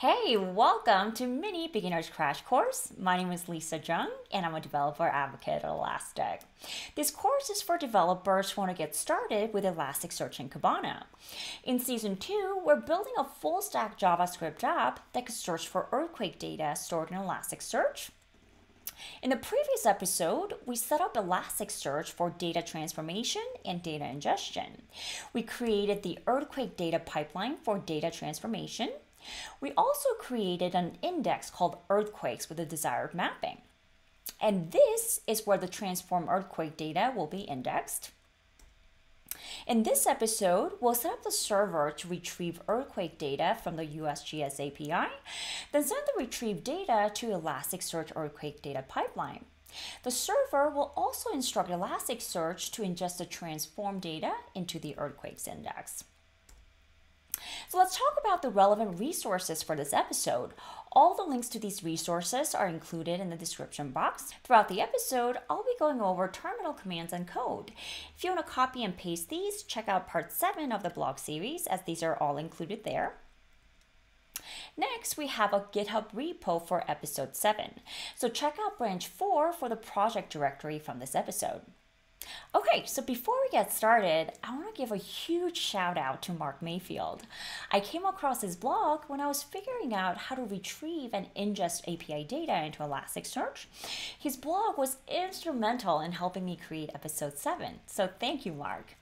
Hey, welcome to Mini Beginner's Crash Course. My name is Lisa Jung, and I'm a developer advocate at Elastic. This course is for developers who want to get started with Elasticsearch and Kibana. In Season 2, we're building a full stack JavaScript app that can search for earthquake data stored in Elasticsearch. In the previous episode, we set up Elasticsearch for data transformation and data ingestion. We created the earthquake data pipeline for data transformation we also created an index called earthquakes with a desired mapping. And this is where the transform earthquake data will be indexed. In this episode, we'll set up the server to retrieve earthquake data from the USGS API, then send the retrieved data to Elasticsearch Earthquake Data Pipeline. The server will also instruct Elasticsearch to ingest the transform data into the earthquakes index. So let's talk about the relevant resources for this episode. All the links to these resources are included in the description box. Throughout the episode, I'll be going over terminal commands and code. If you want to copy and paste these, check out part 7 of the blog series as these are all included there. Next, we have a GitHub repo for episode 7. So check out branch 4 for the project directory from this episode. Okay, so before we get started, I want to give a huge shout out to Mark Mayfield. I came across his blog when I was figuring out how to retrieve and ingest API data into Elasticsearch. His blog was instrumental in helping me create episode 7, so thank you, Mark.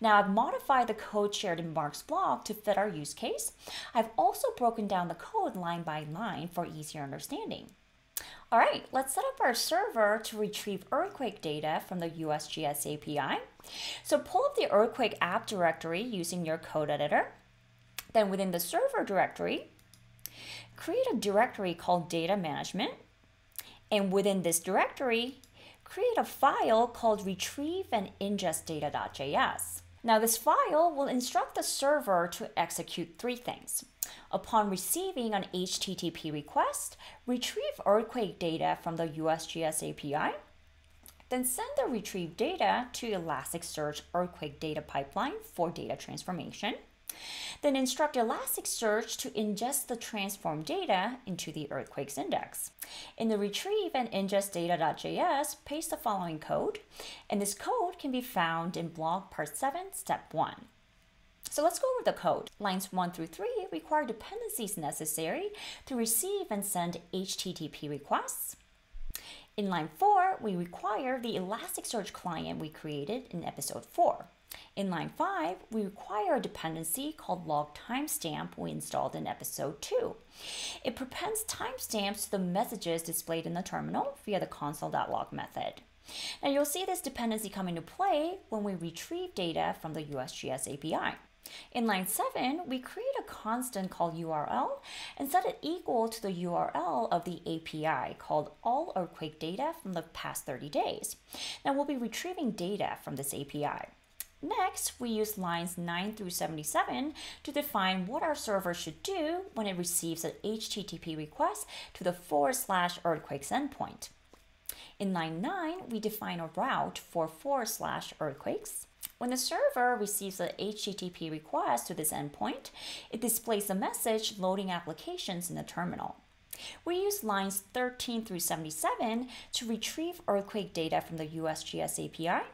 Now, I've modified the code shared in Mark's blog to fit our use case. I've also broken down the code line by line for easier understanding. All right, let's set up our server to retrieve earthquake data from the USGS API. So pull up the earthquake app directory using your code editor. Then within the server directory, create a directory called data management. And within this directory, create a file called retrieve and ingest data.js. Now this file will instruct the server to execute three things. Upon receiving an HTTP request, retrieve earthquake data from the USGS API, then send the retrieved data to Elasticsearch Earthquake Data Pipeline for data transformation. Then instruct Elasticsearch to ingest the transform data into the earthquakes index. In the retrieve and ingest data.js, paste the following code, and this code can be found in blog part 7, step 1. So let's go over the code. Lines 1 through 3 require dependencies necessary to receive and send HTTP requests. In line 4, we require the Elasticsearch client we created in episode 4. In line 5, we require a dependency called log timestamp we installed in episode 2. It prepends timestamps to the messages displayed in the terminal via the console.log method. Now you'll see this dependency come into play when we retrieve data from the USGS API. In line 7, we create a constant called URL and set it equal to the URL of the API called all earthquake data from the past 30 days. Now we'll be retrieving data from this API. Next, we use lines 9 through 77 to define what our server should do when it receives an HTTP request to the forward slash earthquakes endpoint. In line 9, we define a route for forward slash earthquakes. When the server receives a HTTP request to this endpoint, it displays a message loading applications in the terminal. We use lines 13 through 77 to retrieve earthquake data from the USGS API,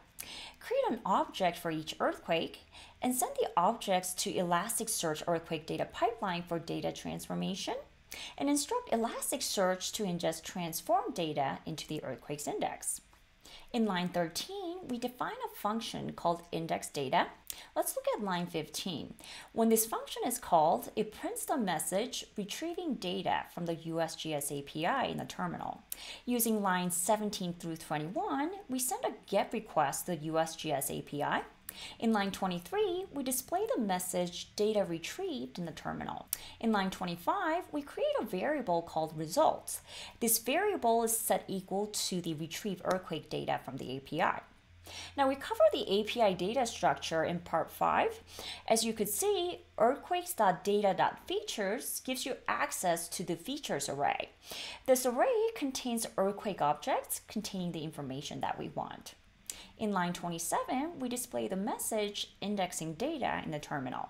create an object for each earthquake, and send the objects to Elasticsearch Earthquake Data Pipeline for data transformation, and instruct Elasticsearch to ingest transform data into the earthquakes index. In line 13, we define a function called index data. Let's look at line 15. When this function is called, it prints the message retrieving data from the USGS API in the terminal. Using lines 17 through 21, we send a GET request to the USGS API in line 23, we display the message data retrieved in the terminal. In line 25, we create a variable called results. This variable is set equal to the retrieve earthquake data from the API. Now we cover the API data structure in part 5. As you could see, earthquakes.data.features gives you access to the features array. This array contains earthquake objects containing the information that we want. In line 27, we display the message indexing data in the terminal.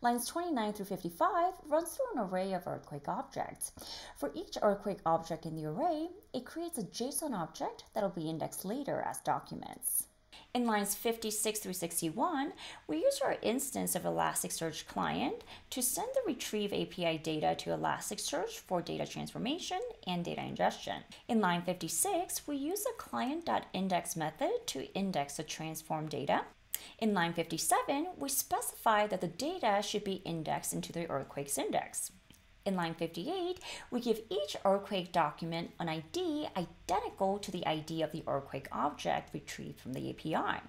Lines 29 through 55 runs through an array of earthquake objects. For each earthquake object in the array, it creates a JSON object that will be indexed later as documents. In lines 56 through 61, we use our instance of Elasticsearch client to send the retrieve API data to Elasticsearch for data transformation and data ingestion. In line 56, we use the client.index method to index the transform data. In line 57, we specify that the data should be indexed into the earthquakes index. In line 58, we give each earthquake document an ID identical to the ID of the earthquake object retrieved from the API.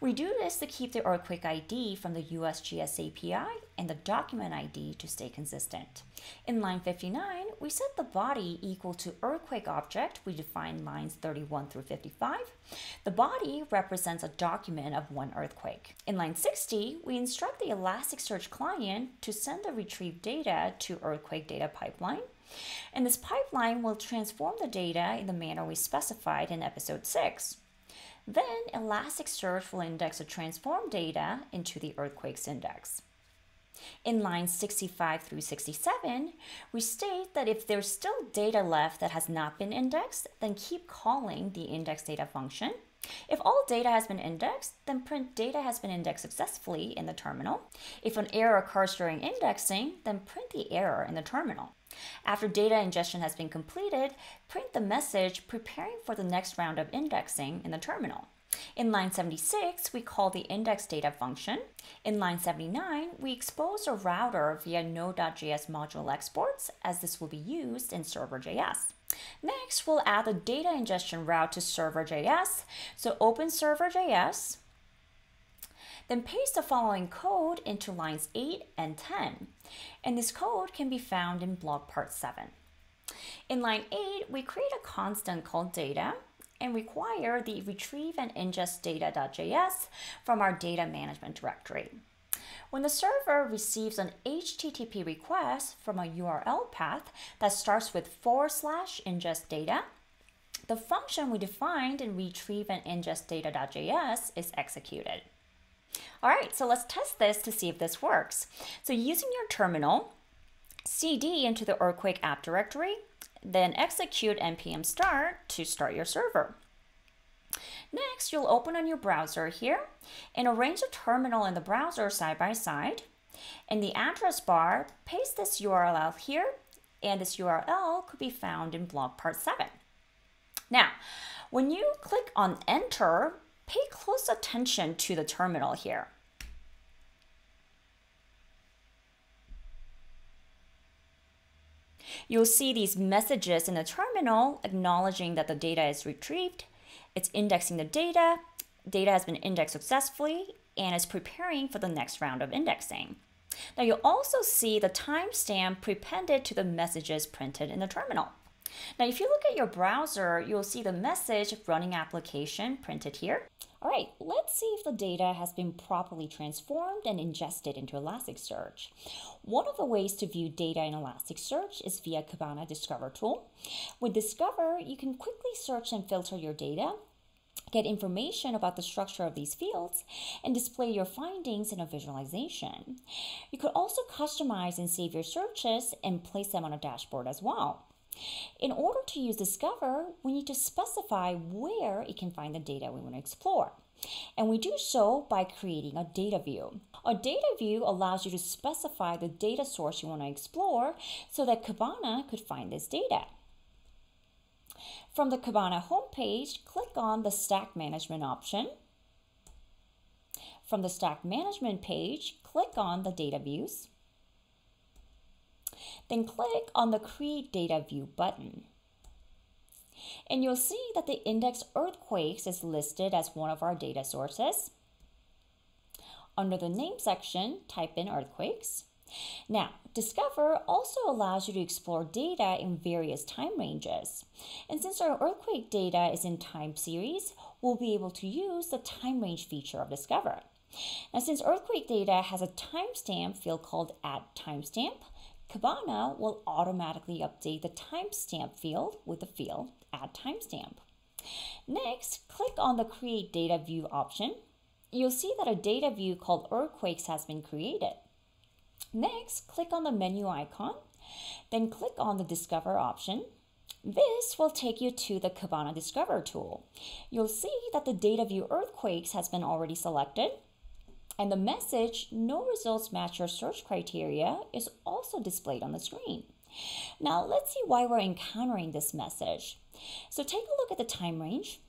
We do this to keep the earthquake ID from the USGS API and the document ID to stay consistent. In line 59, we set the body equal to earthquake object. We define lines 31 through 55. The body represents a document of one earthquake. In line 60, we instruct the Elasticsearch client to send the retrieved data to earthquake data pipeline. And this pipeline will transform the data in the manner we specified in episode 6. Then Elasticsearch will index the transformed data into the earthquakes index. In lines 65 through 67, we state that if there's still data left that has not been indexed, then keep calling the index data function. If all data has been indexed, then print data has been indexed successfully in the terminal. If an error occurs during indexing, then print the error in the terminal. After data ingestion has been completed, print the message preparing for the next round of indexing in the terminal. In line 76, we call the index data function. In line 79, we expose a router via node.js module exports as this will be used in server.js. Next, we'll add the data ingestion route to server.js. So open server.js, then paste the following code into lines 8 and 10. And this code can be found in blog part 7. In line 8, we create a constant called data and require the retrieve and ingest data.js from our data management directory. When the server receives an HTTP request from a URL path that starts with forward slash ingest data, the function we defined in retrieve and ingest data.js is executed. All right, so let's test this to see if this works. So using your terminal, cd into the Earthquake app directory, then execute npm start to start your server. Next, you'll open a new browser here and arrange the terminal and the browser side by side. In the address bar, paste this URL here, and this URL could be found in blog part 7. Now, when you click on enter, pay close attention to the terminal here. You'll see these messages in the terminal acknowledging that the data is retrieved, it's indexing the data, data has been indexed successfully, and is preparing for the next round of indexing. Now you'll also see the timestamp prepended to the messages printed in the terminal. Now if you look at your browser, you'll see the message running application printed here. All right, let's see if the data has been properly transformed and ingested into Elasticsearch. One of the ways to view data in Elasticsearch is via Kibana Discover tool. With Discover, you can quickly search and filter your data get information about the structure of these fields, and display your findings in a visualization. You could also customize and save your searches and place them on a dashboard as well. In order to use Discover, we need to specify where it can find the data we want to explore. And we do so by creating a data view. A data view allows you to specify the data source you want to explore so that Kibana could find this data. From the Kibana homepage, click on the Stack Management option. From the Stack Management page, click on the Data Views. Then click on the Create Data View button. And you'll see that the index earthquakes is listed as one of our data sources. Under the name section, type in earthquakes. Now, Discover also allows you to explore data in various time ranges. And since our earthquake data is in time series, we'll be able to use the time range feature of Discover. Now, since earthquake data has a timestamp field called add timestamp, Kibana will automatically update the timestamp field with the field @timestamp. Next, click on the create data view option. You'll see that a data view called earthquakes has been created. Next, click on the menu icon, then click on the Discover option. This will take you to the Kibana Discover tool. You'll see that the data view earthquakes has been already selected, and the message, no results match your search criteria, is also displayed on the screen. Now let's see why we're encountering this message. So take a look at the time range.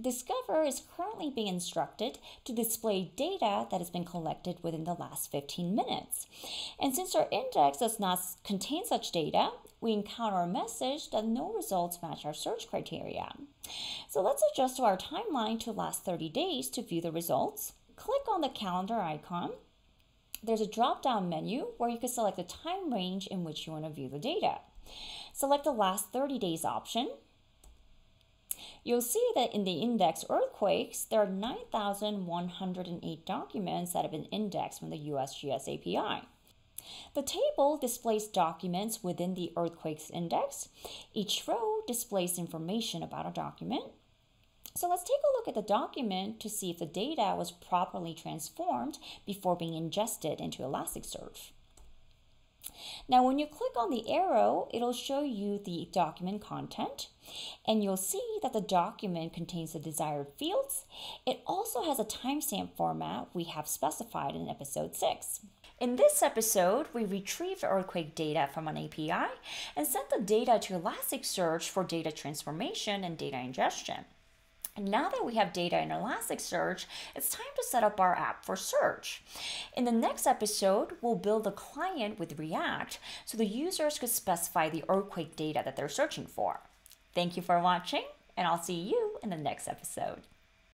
Discover is currently being instructed to display data that has been collected within the last 15 minutes. And since our index does not contain such data, we encounter a message that no results match our search criteria. So let's adjust our timeline to last 30 days to view the results. Click on the calendar icon. There's a drop-down menu where you can select the time range in which you want to view the data. Select the last 30 days option You'll see that in the index earthquakes, there are 9,108 documents that have been indexed from the USGS API. The table displays documents within the earthquakes index. Each row displays information about a document. So let's take a look at the document to see if the data was properly transformed before being ingested into Elasticsearch. Now, when you click on the arrow, it'll show you the document content, and you'll see that the document contains the desired fields. It also has a timestamp format we have specified in episode 6. In this episode, we retrieved earthquake data from an API and sent the data to Elasticsearch for data transformation and data ingestion. And now that we have data in Elasticsearch, it's time to set up our app for search. In the next episode, we'll build a client with React so the users could specify the earthquake data that they're searching for. Thank you for watching, and I'll see you in the next episode.